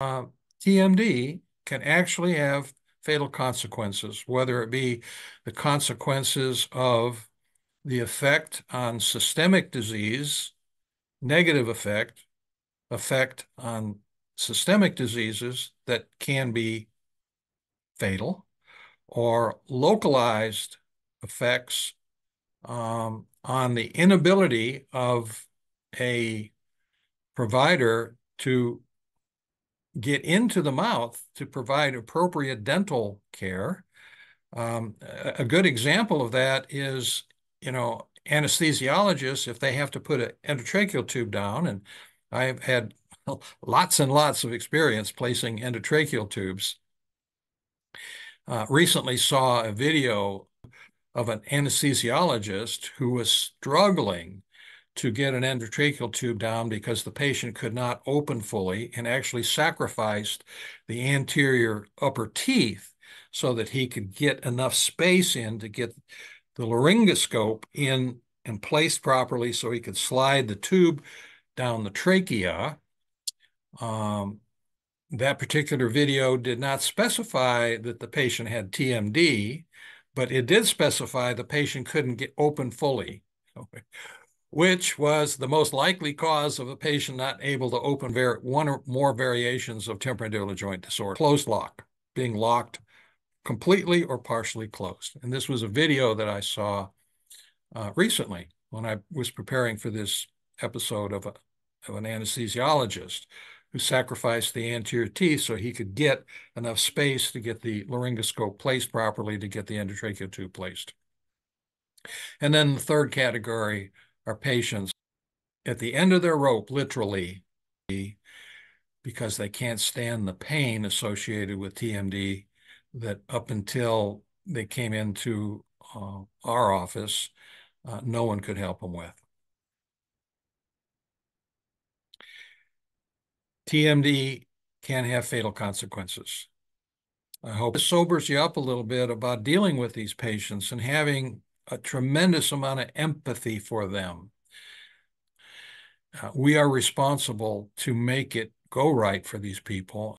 uh, TMD can actually have fatal consequences, whether it be the consequences of the effect on systemic disease, negative effect, effect on systemic diseases that can be fatal, or localized effects um, on the inability of a provider to get into the mouth to provide appropriate dental care. Um, a good example of that is, you know, anesthesiologists, if they have to put an endotracheal tube down, and I've had lots and lots of experience placing endotracheal tubes. Uh, recently saw a video of an anesthesiologist who was struggling to get an endotracheal tube down because the patient could not open fully and actually sacrificed the anterior upper teeth so that he could get enough space in to get the laryngoscope in and placed properly so he could slide the tube down the trachea. Um, that particular video did not specify that the patient had TMD, but it did specify the patient couldn't get open fully which was the most likely cause of a patient not able to open one or more variations of temporomandibular joint disorder. Closed lock, being locked completely or partially closed. And this was a video that I saw uh, recently when I was preparing for this episode of, a, of an anesthesiologist who sacrificed the anterior teeth so he could get enough space to get the laryngoscope placed properly to get the endotracheal tube placed. And then the third category our patients at the end of their rope, literally, because they can't stand the pain associated with TMD that up until they came into uh, our office, uh, no one could help them with. TMD can have fatal consequences. I hope it sobers you up a little bit about dealing with these patients and having a tremendous amount of empathy for them. Uh, we are responsible to make it go right for these people